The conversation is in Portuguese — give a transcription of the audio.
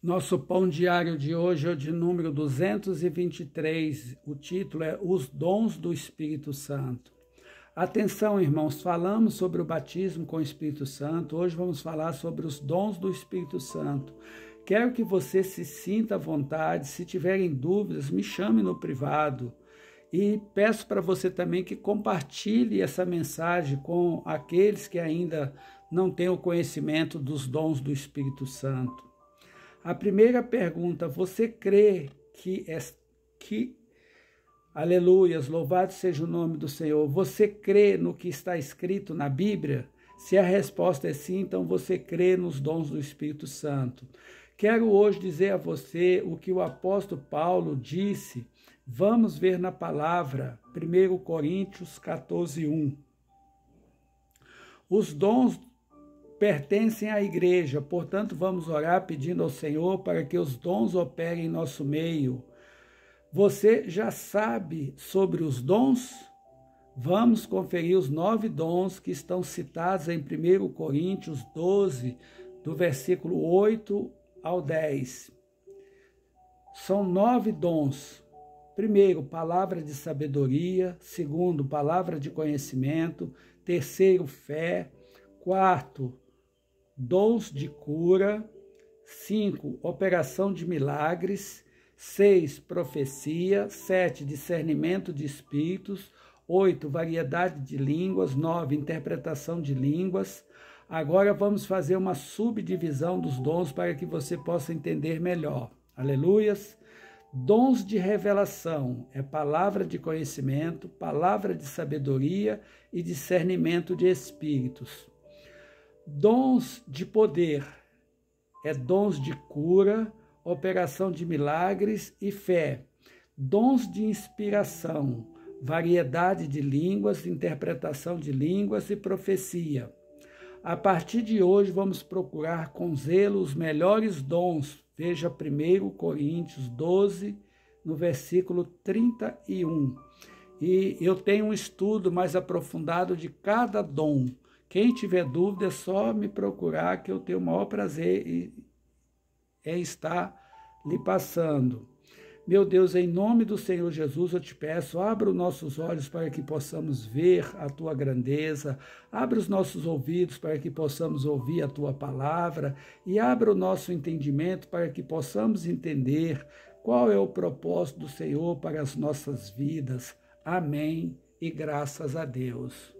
Nosso pão diário de hoje é o de número 223. O título é Os Dons do Espírito Santo. Atenção, irmãos, falamos sobre o batismo com o Espírito Santo. Hoje vamos falar sobre os dons do Espírito Santo. Quero que você se sinta à vontade. Se tiverem dúvidas, me chame no privado. E peço para você também que compartilhe essa mensagem com aqueles que ainda não têm o conhecimento dos dons do Espírito Santo. A primeira pergunta: você crê que, é, que aleluias, louvado seja o nome do Senhor, você crê no que está escrito na Bíblia? Se a resposta é sim, então você crê nos dons do Espírito Santo. Quero hoje dizer a você o que o apóstolo Paulo disse. Vamos ver na palavra, 1 Coríntios 14, 1. Os dons pertencem à igreja, portanto, vamos orar pedindo ao Senhor para que os dons operem em nosso meio. Você já sabe sobre os dons? Vamos conferir os nove dons que estão citados em 1 Coríntios 12, do versículo 8 ao 10. São nove dons. Primeiro, palavra de sabedoria. Segundo, palavra de conhecimento. Terceiro, fé. Quarto, dons de cura. 5. Operação de milagres. 6. Profecia. 7. Discernimento de espíritos. 8. Variedade de línguas. 9. Interpretação de línguas. Agora vamos fazer uma subdivisão dos dons para que você possa entender melhor. Aleluias. Dons de revelação é palavra de conhecimento, palavra de sabedoria e discernimento de espíritos. Dons de poder é dons de cura, operação de milagres e fé. Dons de inspiração, variedade de línguas, interpretação de línguas e profecia. A partir de hoje, vamos procurar com zelo os melhores dons. Veja 1 Coríntios 12, no versículo 31. E eu tenho um estudo mais aprofundado de cada dom. Quem tiver dúvida é só me procurar que eu tenho o maior prazer em, em estar lhe passando. Meu Deus, em nome do Senhor Jesus, eu te peço, abra os nossos olhos para que possamos ver a tua grandeza, abra os nossos ouvidos para que possamos ouvir a tua palavra e abra o nosso entendimento para que possamos entender qual é o propósito do Senhor para as nossas vidas. Amém e graças a Deus.